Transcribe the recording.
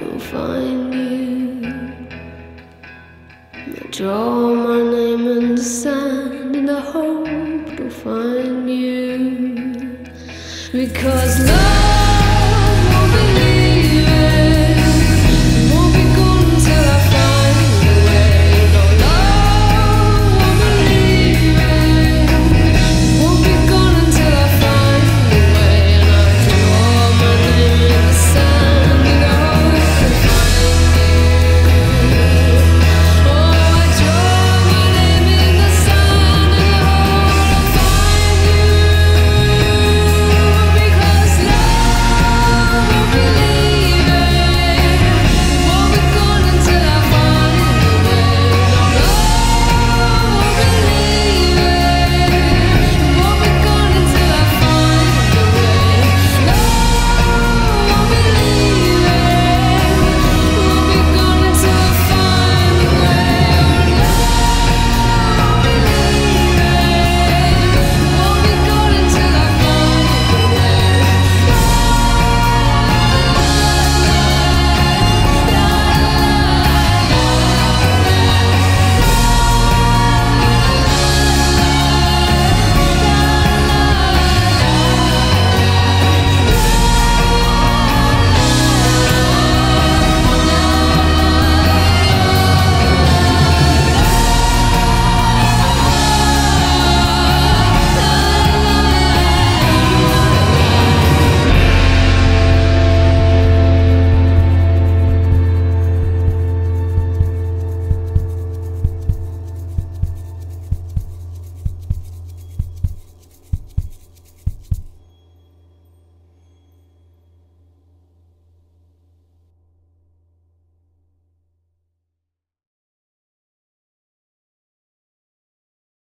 will find you. I draw my name in the sand in the hope to find you. Because love.